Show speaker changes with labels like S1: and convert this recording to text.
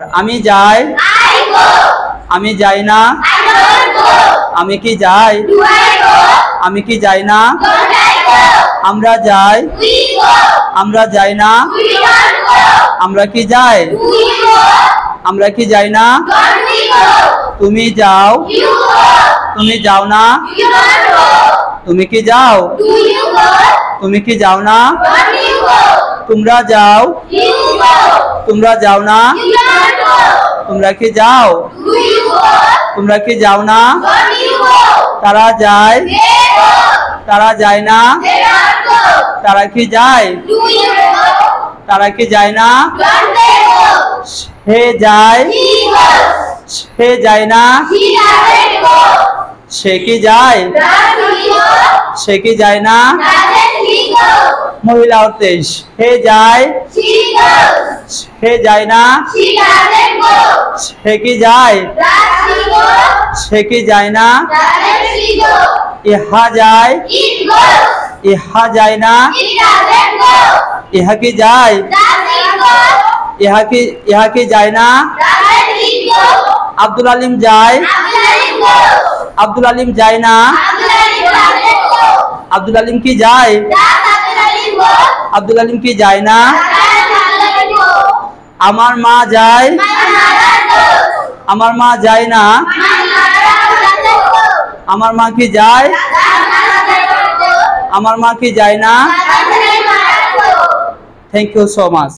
S1: আমি যাই? আমি যাই না? আমি কি যাই? আমি কি যাই না? আমরা যাই? আমরা যাই না? আমরা কি যাই? আমরা কি যাই না? তুমি যাও। তুমি যাও না? তুমি কি যাও? তুমি কি যাও না? তোমরা যাও। তোমরা যাও না। তোমরা কি যাও? তোমরা কি যাও না? তারা যায়। তারা যায় না। তারা কি যায়? তারা কি যায় না? সে যায়। সে যায় না। সে কি যায়? সে কি যায় না? মহিলা হতে সে যায় সে যায় না? সে কি যায়? সে কি যায় না? ইহা যায়? ইহা যায় না? ইহা কি যায়? ইহা কি ইহা কি যায় না? আব্দুল আলিম যায়? আব্দুল আলিম যায় না? আব্দুল আলিম কি যায়? আব্দুল আলিম কি যায় না? আমার মা যায়? আমার মা যায় না? আমার মা কি যায়? আমার মা কি যায় না? Thank you so much